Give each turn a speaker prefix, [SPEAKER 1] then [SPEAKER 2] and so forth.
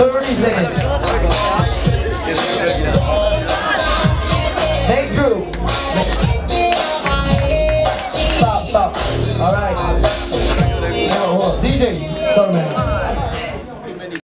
[SPEAKER 1] 30 minutes. Next group. Stop, stop. All right. DJ, sorry man.